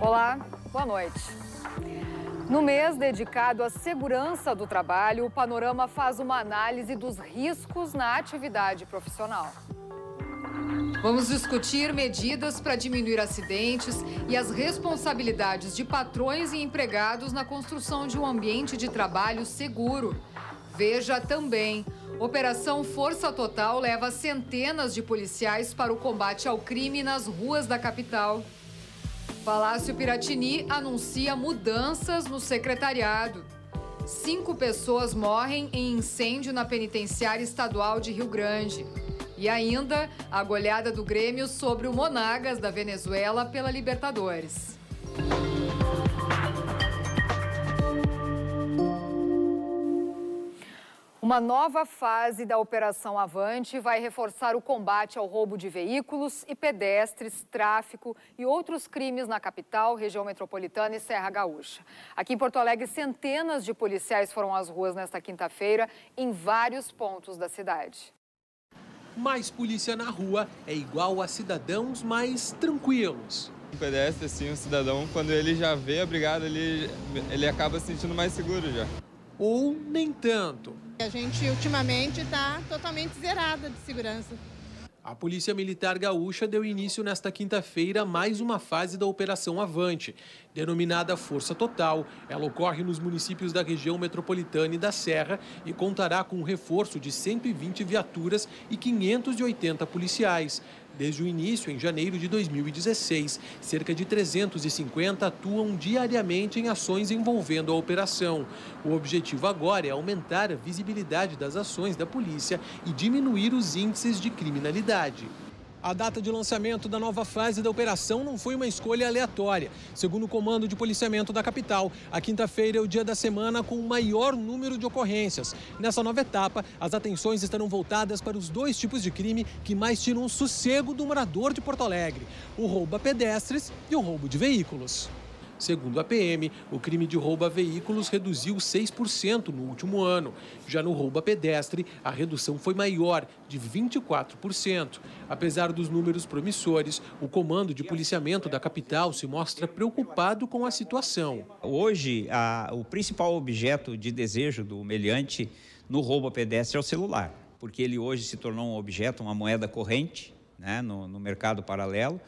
Olá, boa noite. No mês dedicado à segurança do trabalho, o Panorama faz uma análise dos riscos na atividade profissional. Vamos discutir medidas para diminuir acidentes e as responsabilidades de patrões e empregados na construção de um ambiente de trabalho seguro. Veja também. Operação Força Total leva centenas de policiais para o combate ao crime nas ruas da capital. Palácio Piratini anuncia mudanças no secretariado. Cinco pessoas morrem em incêndio na penitenciária estadual de Rio Grande. E ainda a goleada do Grêmio sobre o Monagas da Venezuela pela Libertadores. Uma nova fase da Operação Avante vai reforçar o combate ao roubo de veículos e pedestres, tráfico e outros crimes na capital, região metropolitana e Serra Gaúcha. Aqui em Porto Alegre, centenas de policiais foram às ruas nesta quinta-feira em vários pontos da cidade. Mais polícia na rua é igual a cidadãos mais tranquilos. O pedestre, assim, o cidadão, quando ele já vê a brigada, ele, ele acaba se sentindo mais seguro já. Ou nem tanto. A gente ultimamente está totalmente zerada de segurança. A Polícia Militar Gaúcha deu início nesta quinta-feira a mais uma fase da Operação Avante, denominada Força Total. Ela ocorre nos municípios da região metropolitana e da Serra e contará com um reforço de 120 viaturas e 580 policiais. Desde o início, em janeiro de 2016, cerca de 350 atuam diariamente em ações envolvendo a operação. O objetivo agora é aumentar a visibilidade das ações da polícia e diminuir os índices de criminalidade. A data de lançamento da nova fase da operação não foi uma escolha aleatória. Segundo o Comando de Policiamento da capital, a quinta-feira é o dia da semana com o maior número de ocorrências. Nessa nova etapa, as atenções estarão voltadas para os dois tipos de crime que mais tiram o sossego do morador de Porto Alegre: o roubo a pedestres e o roubo de veículos. Segundo a PM, o crime de roubo a veículos reduziu 6% no último ano. Já no roubo a pedestre, a redução foi maior, de 24%. Apesar dos números promissores, o comando de policiamento da capital se mostra preocupado com a situação. Hoje, a, o principal objeto de desejo do meliante no roubo a pedestre é o celular, porque ele hoje se tornou um objeto, uma moeda corrente né, no, no mercado paralelo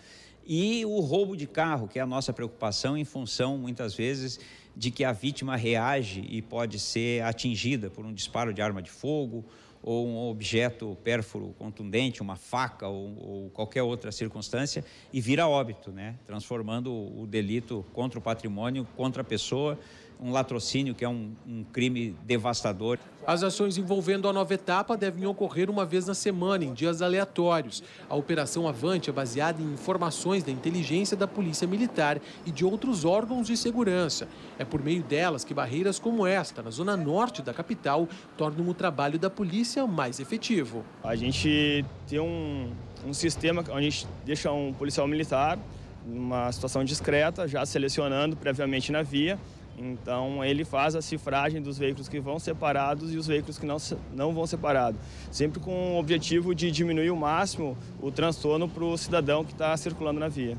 e o roubo de carro, que é a nossa preocupação em função, muitas vezes, de que a vítima reage e pode ser atingida por um disparo de arma de fogo ou um objeto pérfuro contundente, uma faca ou, ou, qualquer outra circunstância e vira óbito, né? transformando o delito contra o patrimônio, contra a pessoa, um latrocínio que é um, um crime devastador. As ações envolvendo a nova etapa devem ocorrer uma vez na semana, em dias aleatórios. A Operação Avante é baseada em informações da inteligência da Polícia Militar e de outros órgãos de segurança. É por meio delas que barreiras como esta, na zona norte da capital, tornam o trabalho da polícia mais efetivo. A gente tem um, um sistema onde a gente deixa um policial militar numa situação discreta, já selecionando previamente na via então ele faz a cifragem dos veículos que vão separados e os veículos que não, não vão separados, sempre com o objetivo de diminuir o máximo o transtorno para o cidadão que está circulando na via.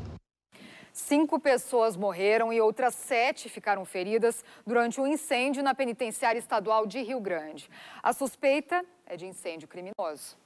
Cinco pessoas morreram e outras sete ficaram feridas durante um incêndio na penitenciária estadual de Rio Grande. A suspeita é de incêndio criminoso.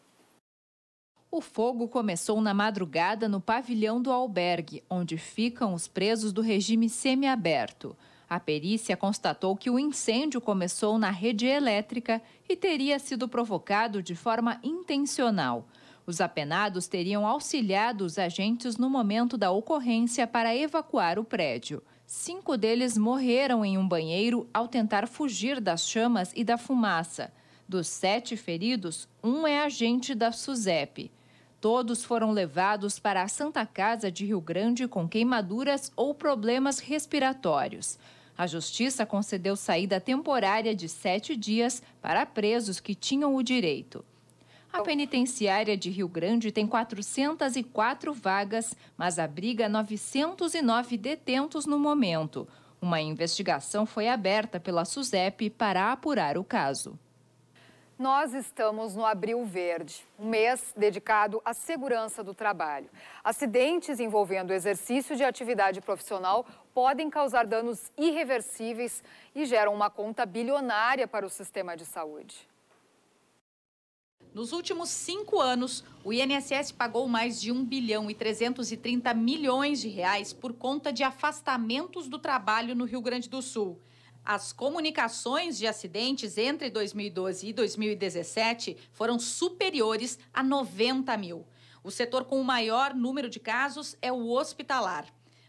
O fogo começou na madrugada no pavilhão do albergue, onde ficam os presos do regime semiaberto. A perícia constatou que o incêndio começou na rede elétrica e teria sido provocado de forma intencional. Os apenados teriam auxiliado os agentes no momento da ocorrência para evacuar o prédio. Cinco deles morreram em um banheiro ao tentar fugir das chamas e da fumaça. Dos sete feridos, um é agente da SUSEP. Todos foram levados para a Santa Casa de Rio Grande com queimaduras ou problemas respiratórios. A Justiça concedeu saída temporária de sete dias para presos que tinham o direito. A penitenciária de Rio Grande tem 404 vagas, mas abriga 909 detentos no momento. Uma investigação foi aberta pela SUSEP para apurar o caso. Nós estamos no Abril Verde, um mês dedicado à segurança do trabalho. Acidentes envolvendo exercício de atividade profissional podem causar danos irreversíveis e geram uma conta bilionária para o sistema de saúde. Nos últimos cinco anos, o INSS pagou mais de 1 bilhão e 330 milhões de reais por conta de afastamentos do trabalho no Rio Grande do Sul. As comunicações de acidentes entre 2012 e 2017 foram superiores a 90 mil. O setor com o maior número de casos é o hospitalar.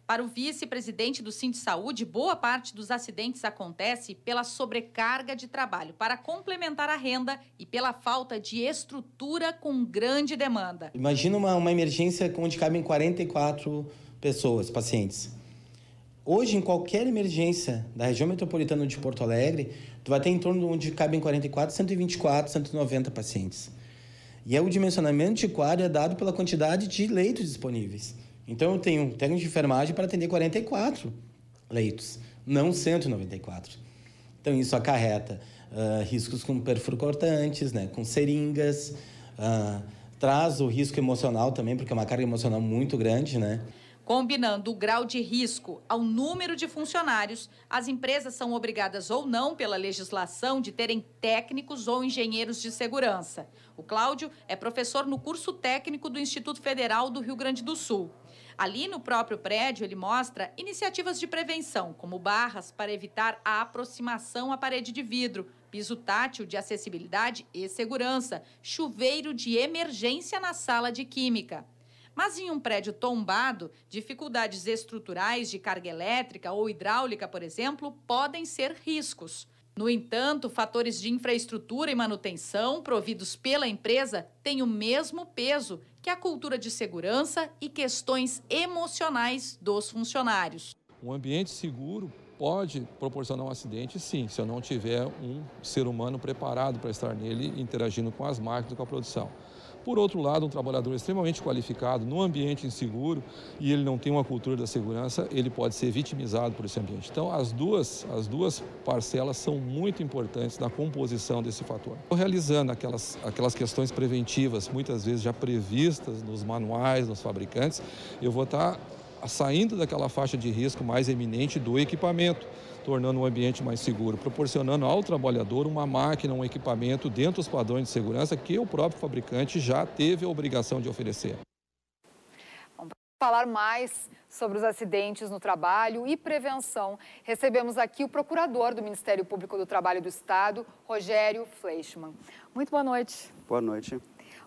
Para o vice-presidente do Cinti Saúde, boa parte dos acidentes acontece pela sobrecarga de trabalho para complementar a renda e pela falta de estrutura com grande demanda. Imagina uma, uma emergência onde cabem 44 pessoas, pacientes. Hoje, em qualquer emergência da região metropolitana de Porto Alegre, tu vai ter em torno de onde cabem 44, 124, 190 pacientes. E é o dimensionamento de quadro é dado pela quantidade de leitos disponíveis. Então, eu tenho técnico de enfermagem para atender 44 leitos, não 194. Então, isso acarreta uh, riscos com perfuro cortantes, né, com seringas, uh, traz o risco emocional também, porque é uma carga emocional muito grande, né? Combinando o grau de risco ao número de funcionários, as empresas são obrigadas ou não pela legislação de terem técnicos ou engenheiros de segurança. O Cláudio é professor no curso técnico do Instituto Federal do Rio Grande do Sul. Ali no próprio prédio, ele mostra iniciativas de prevenção, como barras para evitar a aproximação à parede de vidro, piso tátil de acessibilidade e segurança, chuveiro de emergência na sala de química. Mas em um prédio tombado, dificuldades estruturais de carga elétrica ou hidráulica, por exemplo, podem ser riscos. No entanto, fatores de infraestrutura e manutenção providos pela empresa têm o mesmo peso que a cultura de segurança e questões emocionais dos funcionários. Um ambiente seguro pode proporcionar um acidente, sim, se eu não tiver um ser humano preparado para estar nele, interagindo com as máquinas e com a produção. Por outro lado, um trabalhador extremamente qualificado, num ambiente inseguro, e ele não tem uma cultura da segurança, ele pode ser vitimizado por esse ambiente. Então, as duas, as duas parcelas são muito importantes na composição desse fator. Realizando aquelas, aquelas questões preventivas, muitas vezes já previstas nos manuais, nos fabricantes, eu vou estar saindo daquela faixa de risco mais eminente do equipamento tornando o ambiente mais seguro, proporcionando ao trabalhador uma máquina, um equipamento dentro dos padrões de segurança que o próprio fabricante já teve a obrigação de oferecer. Vamos falar mais sobre os acidentes no trabalho e prevenção. Recebemos aqui o procurador do Ministério Público do Trabalho do Estado, Rogério Fleischmann. Muito boa noite. Boa noite.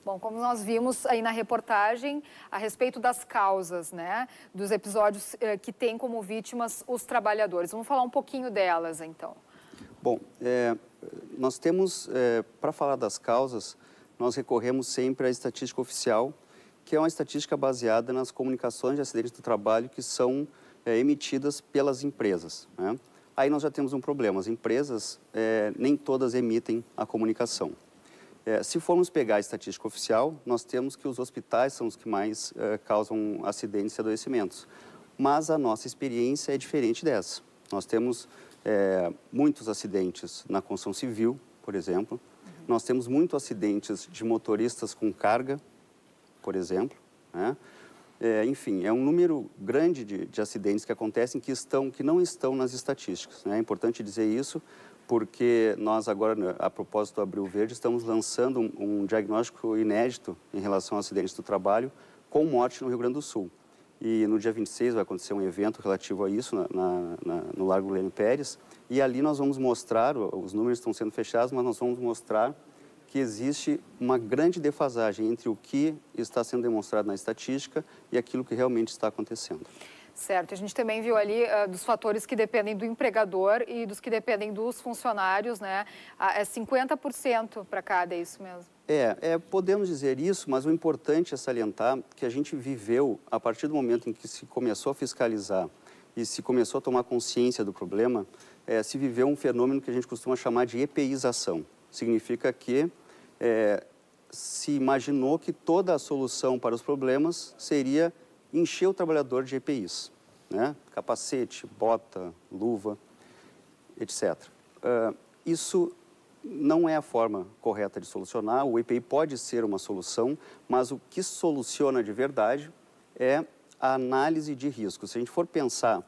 Bom, como nós vimos aí na reportagem, a respeito das causas, né, dos episódios eh, que têm como vítimas os trabalhadores. Vamos falar um pouquinho delas, então. Bom, é, nós temos, é, para falar das causas, nós recorremos sempre à estatística oficial, que é uma estatística baseada nas comunicações de acidentes do trabalho que são é, emitidas pelas empresas. Né? Aí nós já temos um problema, as empresas nem todas emitem a comunicação. É, se formos pegar a estatística oficial, nós temos que os hospitais são os que mais é, causam acidentes e adoecimentos. Mas a nossa experiência é diferente dessa. Nós temos é, muitos acidentes na construção civil, por exemplo. Nós temos muitos acidentes de motoristas com carga, por exemplo. Né? É, enfim, é um número grande de, de, acidentes que acontecem que, estão, que não estão nas estatísticas. Né? É importante dizer isso, porque nós agora, né, a propósito do Abril Verde, estamos lançando um, um diagnóstico inédito em relação a acidentes do trabalho com morte no Rio Grande do Sul. E no dia 26 vai acontecer um evento relativo a isso na, na, na, no Largo Leme Pérez. E ali nós vamos mostrar, os números estão sendo fechados, mas nós vamos mostrar que existe uma grande defasagem entre o que está sendo demonstrado na estatística e aquilo que realmente está acontecendo. Certo. A gente também viu ali uh, dos fatores que dependem do empregador e dos que dependem dos funcionários, né? Uh, é 50% para cada, é isso mesmo? É, é, podemos dizer isso, mas o importante é salientar que a gente viveu, a partir do momento em que se começou a fiscalizar e se começou a tomar consciência do problema, é, se viveu um fenômeno que a gente costuma chamar de EPIzação. Significa que é, se imaginou que toda a solução para os problemas seria encher o trabalhador de EPIs, né? capacete, bota, luva, etc. Uh, isso não é a forma correta de solucionar. O EPI pode ser uma solução, mas o que soluciona de verdade é a análise de risco. Se a gente for pensar,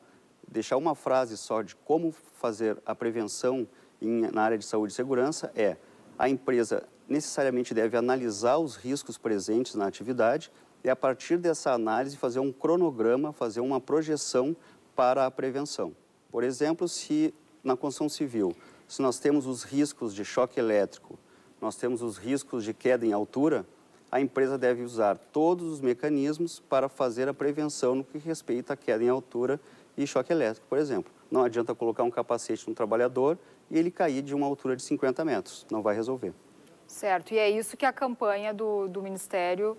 deixar uma frase só de como fazer a prevenção em, na área de saúde e segurança, é a empresa necessariamente deve analisar os riscos presentes na atividade e, a partir dessa análise, fazer um cronograma, fazer uma projeção para a prevenção. Por exemplo, se na construção civil, se nós temos os riscos de choque elétrico, nós temos os riscos de queda em altura, a empresa deve usar todos os mecanismos para fazer a prevenção no que respeita à queda em altura e choque elétrico, por exemplo. Não adianta colocar um capacete no trabalhador e ele cair de uma altura de 50 metros, não vai resolver. Certo, e é isso que a campanha do, do Ministério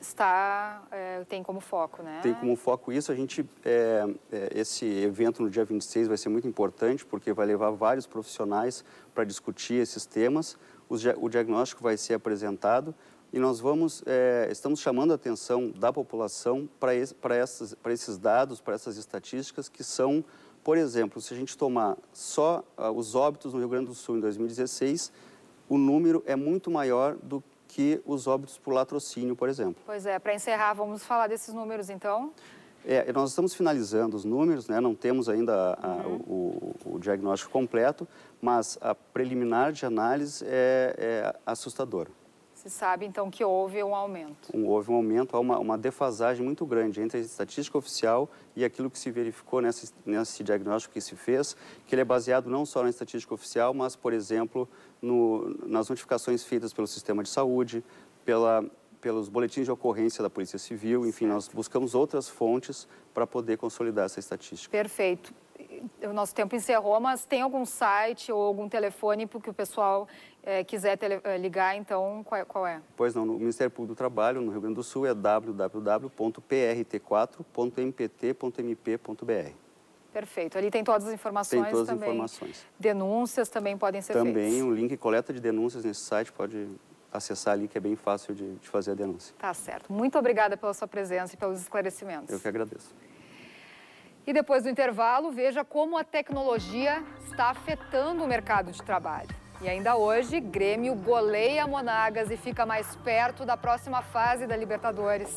está é, tem como foco, né? Tem como foco isso. A gente é, é, esse evento no dia 26 vai ser muito importante porque vai levar vários profissionais para discutir esses temas. O, diagnóstico vai ser apresentado e nós vamos é, estamos chamando a atenção da população para para essas para esses dados, para essas estatísticas que são, por exemplo, se a gente tomar só uh, os óbitos no Rio Grande do Sul em 2016, o número é muito maior do que os óbitos por latrocínio, por exemplo. Pois é, para encerrar, vamos falar desses números então? É, nós estamos finalizando os números, né? não temos ainda a, uhum. o, o, diagnóstico completo, mas a preliminar de análise é, é assustadora. Se sabe, então, que houve um aumento. Um, houve um aumento, há uma, uma, defasagem muito grande entre a estatística oficial e aquilo que se verificou nesse, nesse diagnóstico que se fez, que ele é baseado não só na estatística oficial, mas, por exemplo, no, nas notificações feitas pelo sistema de saúde, pela, pelos boletins de ocorrência da Polícia Civil, enfim, certo. nós buscamos outras fontes para poder consolidar essa estatística. Perfeito o nosso tempo encerrou, mas tem algum site ou algum telefone para que o pessoal é, quiser tele, é, ligar, então qual é, qual é? Pois não, no Ministério Público do Trabalho, no Rio Grande do Sul, é www.prt4.mpt.mp.br. Perfeito. Ali tem todas as informações Tem todas também. as informações. Denúncias também podem ser também, feitas. Também, o link coleta de denúncias nesse site pode acessar ali, que é bem fácil de, de fazer a denúncia. Tá certo. Muito obrigada pela sua presença e pelos esclarecimentos. Eu que agradeço. E depois do intervalo, veja como a tecnologia está afetando o mercado de trabalho. E ainda hoje, Grêmio goleia Monagas e fica mais perto da próxima fase da Libertadores.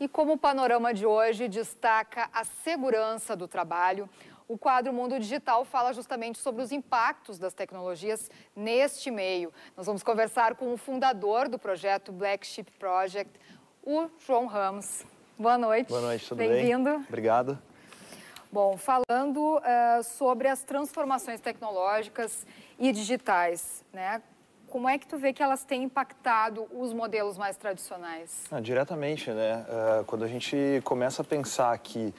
E como o panorama de hoje destaca a segurança do trabalho, o quadro Mundo Digital fala justamente sobre os impactos das tecnologias neste meio. Nós vamos conversar com o fundador do projeto Black Sheep Project, o João Ramos. Boa noite. Boa noite, tudo bem? Bem-vindo. Obrigado. Bom, falando uh, sobre as transformações tecnológicas e digitais, né? Como é que tu vê que elas têm impactado os modelos mais tradicionais? Ah, diretamente, né? Uh, quando a gente começa a pensar que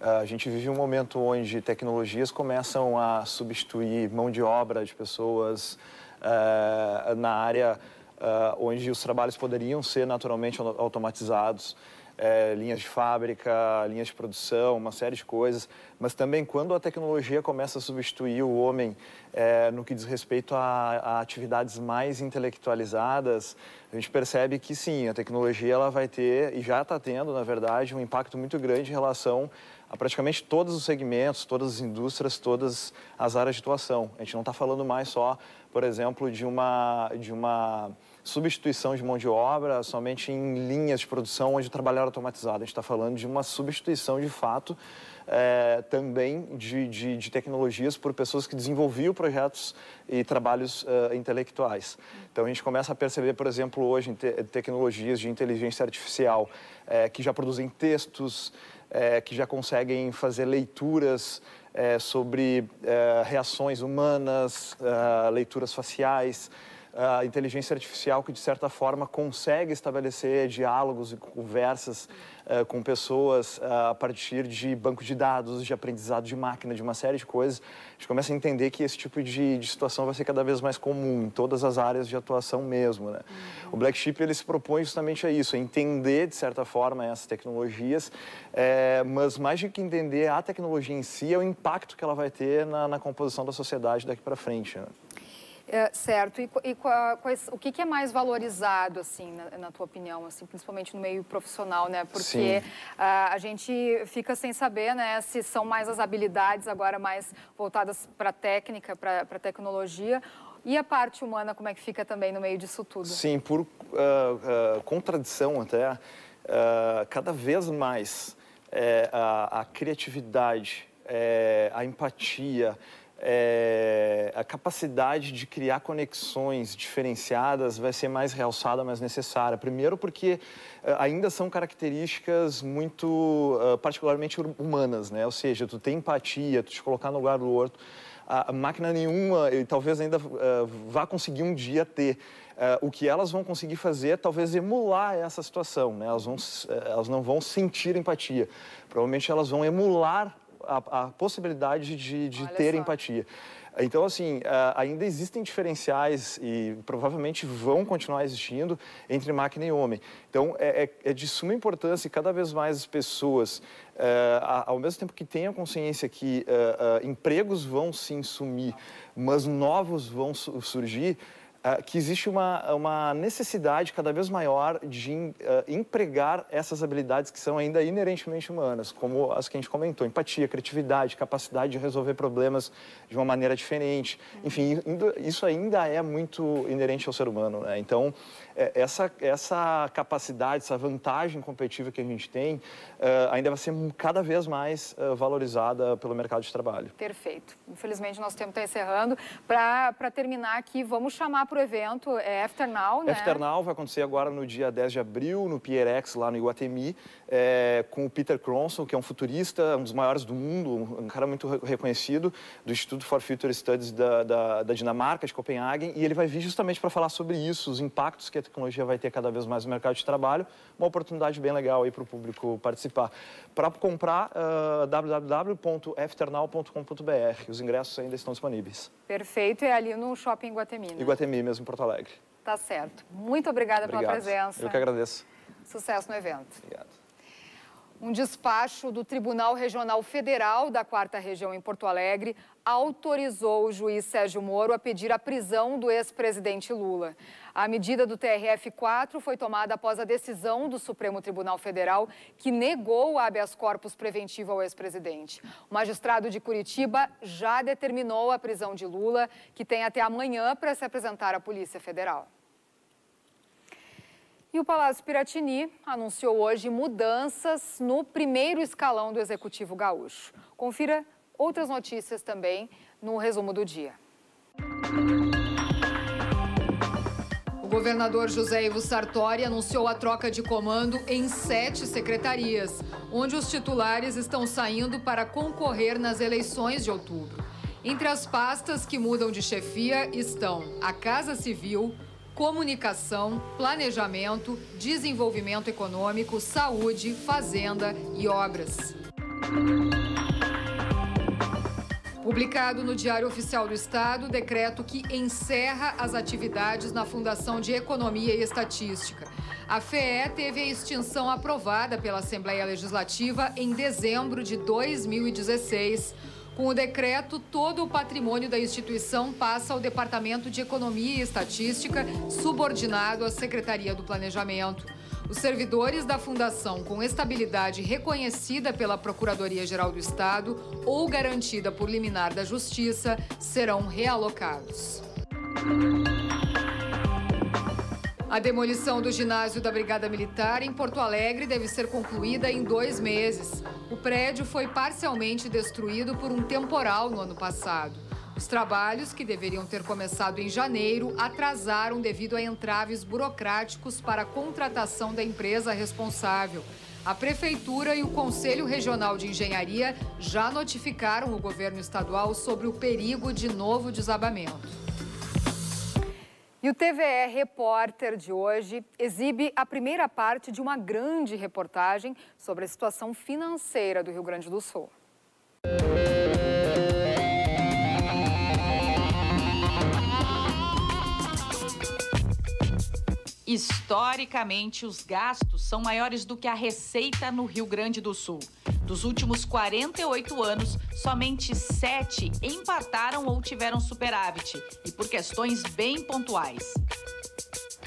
ah, a gente vive um momento onde tecnologias começam a substituir mão de obra de pessoas uh, na área uh, onde os trabalhos poderiam ser naturalmente automatizados. É, linhas de fábrica, linhas de produção, uma série de coisas, mas também quando a tecnologia começa a substituir o homem é, no que diz respeito a, a, atividades mais intelectualizadas, a gente percebe que sim, a tecnologia ela vai ter, e já está tendo, na verdade, um impacto muito grande em relação a praticamente todos os segmentos, todas as indústrias, todas as áreas de atuação. A gente não está falando mais só, por exemplo, de uma, de uma substituição de mão de obra somente em linhas de produção onde o trabalho era automatizado. A gente está falando de uma substituição de fato é, também de, de, de, tecnologias por pessoas que desenvolviam projetos e trabalhos uh, intelectuais. Então a gente começa a perceber, por exemplo, hoje te tecnologias de inteligência artificial é, que já produzem textos, é, que já conseguem fazer leituras é, sobre é, reações humanas, é, leituras faciais, a inteligência artificial que, de certa forma, consegue estabelecer diálogos e conversas uh, com pessoas uh, a partir de banco de dados, de aprendizado de máquina, de uma série de coisas. A gente começa a entender que esse tipo de, de situação vai ser cada vez mais comum em todas as áreas de atuação mesmo. Né? Uhum. O Black Sheep ele se propõe justamente a isso, a entender, de certa forma, essas tecnologias, é, mas mais do que entender a tecnologia em si, é o impacto que ela vai ter na, na composição da sociedade daqui para frente. Né? É, certo. E, e quais, o que, que, é mais valorizado, assim, na, na, tua opinião, assim, principalmente no meio profissional, né? Porque a, a gente fica sem saber, né, se são mais as habilidades agora mais voltadas para a técnica, para a tecnologia, e a parte humana, como é que fica também no meio disso tudo? Sim, por uh, uh, contradição até, uh, cada vez mais é, a, a, criatividade, é, a empatia, é, a capacidade de criar conexões diferenciadas vai ser mais realçada, mais necessária. Primeiro porque uh, ainda são características muito uh, particularmente humanas, né? Ou seja, tu tem empatia, tu te colocar no lugar do outro. A, máquina nenhuma, e talvez ainda uh, vá conseguir um dia ter. o que elas vão conseguir fazer é talvez emular essa situação, né? Elas, vão, elas não vão sentir empatia. Provavelmente elas vão emular a, a possibilidade de, de ter só. empatia. Então, assim, ainda existem diferenciais e provavelmente vão continuar existindo entre máquina e homem. Então, é, é, é de suma importância e cada vez mais as pessoas, é, ao mesmo tempo que tenham consciência que é, é, empregos vão sim sumir, mas novos vão surgir, uh, que existe uma, uma necessidade cada vez maior de uh, empregar essas habilidades que são ainda inerentemente humanas, como as que a gente comentou, empatia, criatividade, capacidade de resolver problemas de uma maneira diferente. Enfim, isso ainda é muito inerente ao ser humano. Né? Então, é, essa, essa capacidade, essa vantagem competitiva que a gente tem, uh, ainda vai ser cada vez mais valorizada pelo mercado de trabalho. Perfeito. Infelizmente, nosso tempo está encerrando. Para terminar aqui, vamos chamar para o evento é After Now, né? After Now vai acontecer agora no dia 10 de abril, no PRX, lá no Iguatemi, é, com o Peter Cronson, que é um futurista, um dos maiores do mundo, um cara muito reconhecido, do Instituto for Future Studies da, da, da Dinamarca, de Copenhague, e ele vai vir justamente para falar sobre isso, os impactos que a tecnologia vai ter cada vez mais no mercado de trabalho, uma oportunidade bem legal aí para o público participar. Para comprar, uh, www.afternow.com.br. Os ingressos ainda estão disponíveis. Perfeito, é ali no Shopping Iguatemi, né? Iguatemi mesmo, em Porto Alegre. Tá certo. Muito obrigada Obrigado. pela presença. Eu que agradeço. Sucesso no evento. Obrigado. Um despacho do Tribunal Regional Federal da Quarta Região em Porto Alegre autorizou o juiz Sérgio Moro a pedir a prisão do ex-presidente Lula. A medida do TRF-4 foi tomada após a decisão do Supremo Tribunal Federal que negou o habeas corpus preventivo ao ex-presidente. O magistrado de Curitiba já determinou a prisão de Lula, que tem até amanhã para se apresentar à Polícia Federal. E o Palácio Piratini anunciou hoje mudanças no primeiro escalão do Executivo Gaúcho. Confira outras notícias também no resumo do dia. Governador José Ivo Sartori anunciou a troca de comando em sete secretarias, onde os titulares estão saindo para concorrer nas eleições de outubro. Entre as pastas que mudam de chefia estão a Casa Civil, comunicação, planejamento, desenvolvimento econômico, saúde, fazenda e obras. Publicado no Diário Oficial do Estado, decreto que encerra as atividades na Fundação de Economia e Estatística. A FEE teve a extinção aprovada pela Assembleia Legislativa em dezembro de 2016 com o decreto, todo o patrimônio da instituição passa ao Departamento de Economia e Estatística, subordinado à Secretaria do Planejamento. Os servidores da Fundação com estabilidade reconhecida pela Procuradoria-Geral do Estado ou garantida por liminar da Justiça serão realocados. A demolição do ginásio da Brigada Militar em Porto Alegre deve ser concluída em dois meses. O prédio foi parcialmente destruído por um temporal no ano passado. Os trabalhos, que deveriam ter começado em janeiro, atrasaram devido a entraves burocráticos para a contratação da empresa responsável. A Prefeitura e o Conselho Regional de Engenharia já notificaram o governo estadual sobre o perigo de novo desabamento. E o TVE Repórter de hoje exibe a primeira parte de uma grande reportagem sobre a situação financeira do Rio Grande do Sul. Historicamente, os gastos são maiores do que a receita no Rio Grande do Sul. Dos últimos 48 anos, somente sete empataram ou tiveram superávit, e por questões bem pontuais.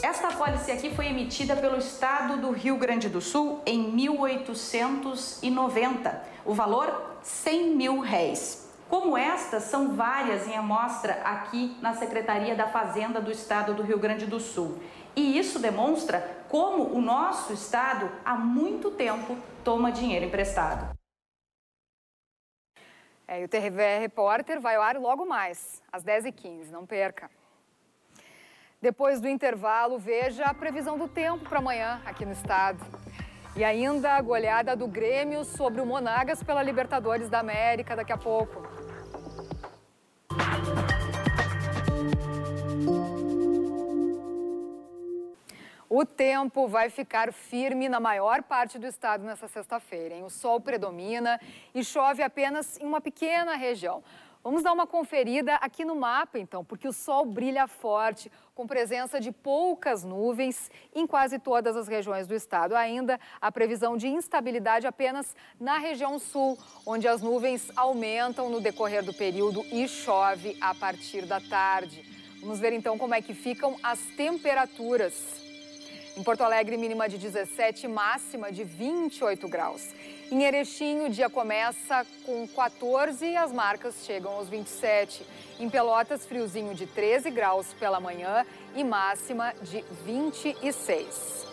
Esta apólice aqui foi emitida pelo Estado do Rio Grande do Sul em 1890. O valor, 100 mil réis. Como estas, são várias em amostra aqui na Secretaria da Fazenda do Estado do Rio Grande do Sul. E isso demonstra como o nosso Estado, há muito tempo, toma dinheiro emprestado. É, e o TRV Repórter vai ao ar logo mais, às 10h15, não perca. Depois do intervalo, veja a previsão do tempo para amanhã aqui no estado. E ainda a goleada do Grêmio sobre o Monagas pela Libertadores da América daqui a pouco. O tempo vai ficar firme na maior parte do estado nessa sexta-feira. O sol predomina e chove apenas em uma pequena região. Vamos dar uma conferida aqui no mapa, então, porque o sol brilha forte, com presença de poucas nuvens em quase todas as regiões do estado. Ainda a previsão de instabilidade apenas na região sul, onde as nuvens aumentam no decorrer do período e chove a partir da tarde. Vamos ver então como é que ficam as temperaturas. Em Porto Alegre, mínima de 17, máxima de 28 graus. Em Erechim, o dia começa com 14 e as marcas chegam aos 27. Em Pelotas, friozinho de 13 graus pela manhã e máxima de 26.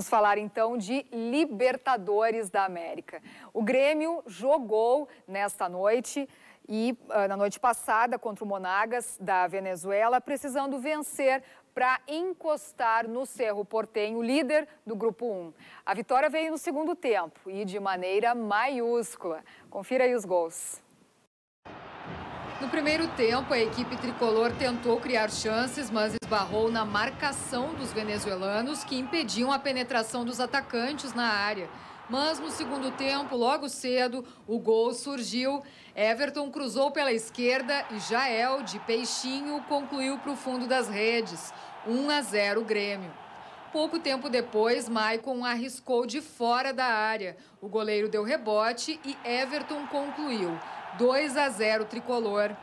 Vamos falar então de Libertadores da América. O Grêmio jogou nesta noite e uh, na noite passada contra o Monagas da Venezuela, precisando vencer para encostar no Cerro Portenho, líder do Grupo 1. A vitória veio no segundo tempo e de maneira maiúscula. Confira aí os gols. No primeiro tempo, a equipe tricolor tentou criar chances, mas esbarrou na marcação dos venezuelanos que impediam a penetração dos atacantes na área. Mas no segundo tempo, logo cedo, o gol surgiu. Everton cruzou pela esquerda e Jael, de peixinho, concluiu para o fundo das redes. 1 a 0 Grêmio. Pouco tempo depois, Maicon arriscou de fora da área. O goleiro deu rebote e Everton concluiu. 2 a 0 tricolor.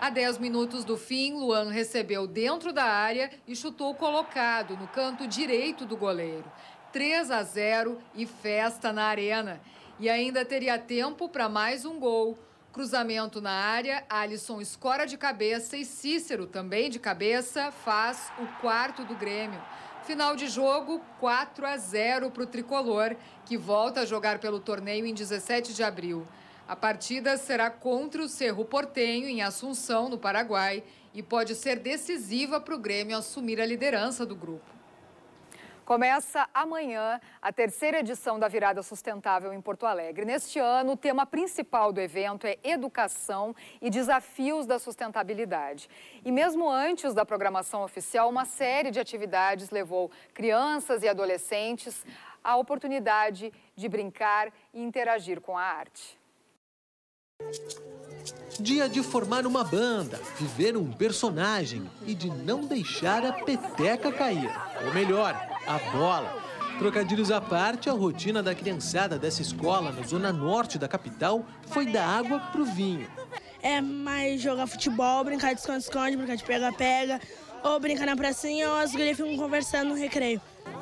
A 10 minutos do fim, Luan recebeu dentro da área e chutou colocado no canto direito do goleiro. 3 a 0 e festa na arena. E ainda teria tempo para mais um gol. Cruzamento na área, Alisson escora de cabeça e Cícero, também de cabeça, faz o quarto do Grêmio. Final de jogo, 4 a 0 para o tricolor, que volta a jogar pelo torneio em 17 de abril. A partida será contra o Cerro Portenho, em Assunção, no Paraguai, e pode ser decisiva para o Grêmio assumir a liderança do grupo. Começa amanhã a terceira edição da Virada Sustentável em Porto Alegre. Neste ano, o tema principal do evento é educação e desafios da sustentabilidade. E mesmo antes da programação oficial, uma série de atividades levou crianças e adolescentes à oportunidade de brincar e interagir com a arte. Dia de formar uma banda, viver um personagem e de não deixar a peteca cair. Ou melhor, a bola. Trocadilhos à parte, a rotina da criançada dessa escola na zona norte da capital foi da água pro vinho. É mais jogar futebol, brincar de esconde-esconde, brincar de pega-pega, ou brincar na pracinha, ou as gurias ficam conversando no recreio.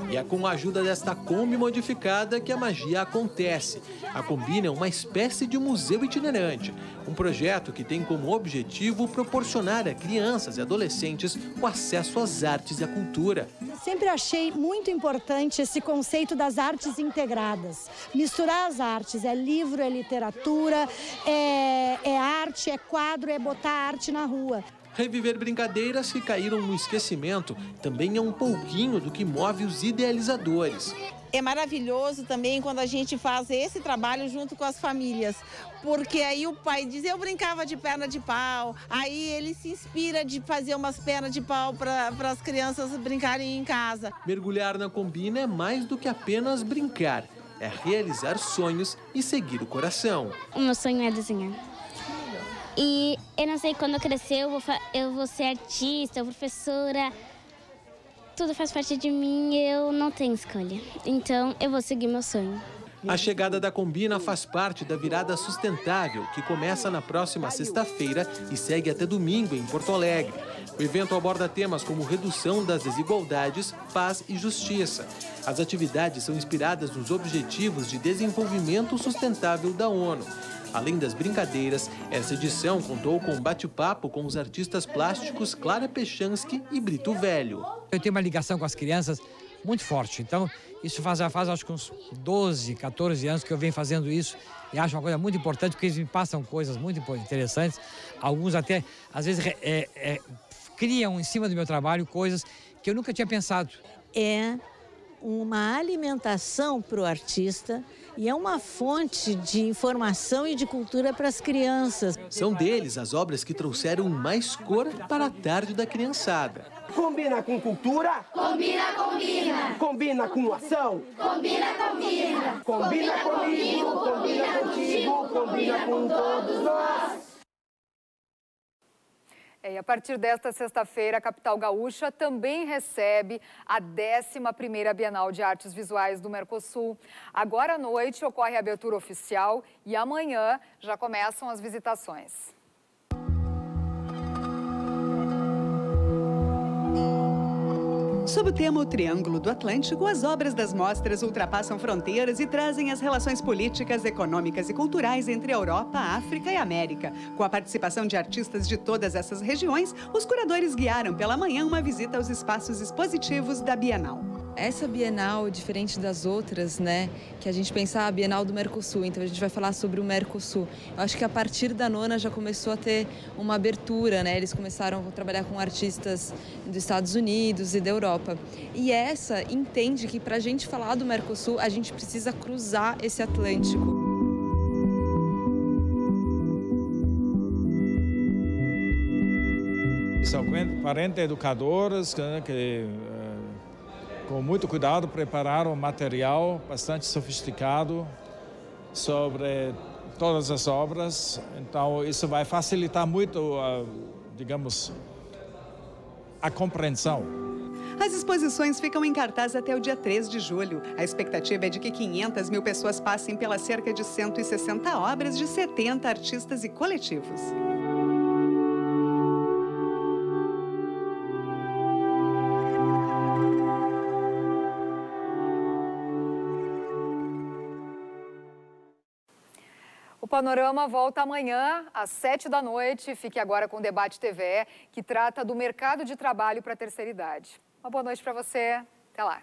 E é com a ajuda desta Kombi modificada que a magia acontece. A Combina é uma espécie de museu itinerante, um projeto que tem como objetivo proporcionar a crianças e adolescentes o acesso às artes e à cultura. Sempre achei muito importante esse conceito das artes integradas. Misturar as artes, é livro, é literatura, é, é arte, é quadro, é botar arte na rua. Reviver brincadeiras que caíram no esquecimento também é um pouquinho do que move os idealizadores. É maravilhoso também quando a gente faz esse trabalho junto com as famílias, porque aí o pai diz: Eu brincava de perna de pau, aí ele se inspira de fazer umas pernas de pau para as crianças brincarem em casa. Mergulhar na combina é mais do que apenas brincar. é realizar sonhos e seguir o coração. O meu sonho é desenhar. E eu não sei quando eu crescer, eu vou, eu vou ser artista, professora. Tudo faz parte de mim, eu não tenho escolha. Então eu vou seguir meu sonho. A chegada da Combina faz parte da virada sustentável, que começa na próxima sexta-feira e segue até domingo em Porto Alegre. O evento aborda temas como redução das desigualdades, paz e justiça. As atividades são inspiradas nos Objetivos de Desenvolvimento Sustentável da ONU. Além das brincadeiras, essa edição contou com um bate-papo com os artistas plásticos Clara Pechansky e Brito Velho. Eu tenho uma ligação com as crianças muito forte, então isso faz, já faz acho que uns 12, 14 anos que eu venho fazendo isso e acho uma coisa muito importante porque eles me passam coisas muito interessantes. Alguns até, às vezes, é, é, criam em cima do meu trabalho coisas que eu nunca tinha pensado. É uma alimentação para o artista e é uma fonte de informação e de cultura para as crianças. São deles as obras que trouxeram mais cor para a tarde da criançada. Combina com cultura? Combina, combina. Combina com ação? Combina, combina. Combina, comigo, combina contigo, combina com todos nós. É, e a partir desta sexta-feira, a capital gaúcha também recebe a 11ª Bienal de Artes Visuais do Mercosul. Agora à noite ocorre a abertura oficial e amanhã já começam as visitações. Sob o tema O Triângulo do Atlântico, as obras das mostras ultrapassam fronteiras e trazem as relações políticas, econômicas e culturais entre a Europa, a África e a América. Com a participação de artistas de todas essas regiões, os curadores guiaram pela manhã uma visita aos espaços expositivos da Bienal. Essa Bienal, diferente das outras, né, que a gente pensa ah, a Bienal do Mercosul, então a gente vai falar sobre o Mercosul. Eu acho que a partir da nona já começou a ter uma abertura, né? Eles começaram a trabalhar com artistas dos Estados Unidos e da Europa. E essa entende que para a gente falar do Mercosul, a gente precisa cruzar esse Atlântico. São 40 educadores né, que com muito cuidado, prepararam material bastante sofisticado sobre todas as obras. Então, isso vai facilitar muito, digamos, a compreensão. As exposições ficam em cartaz até o dia 3 de julho. A expectativa é de que 500 mil pessoas passem pelas cerca de 160 obras de 70 artistas e coletivos. Panorama volta amanhã, às sete da noite. Fique agora com o Debate TV, que trata do mercado de trabalho para a terceira idade. Uma boa noite para você. Até lá.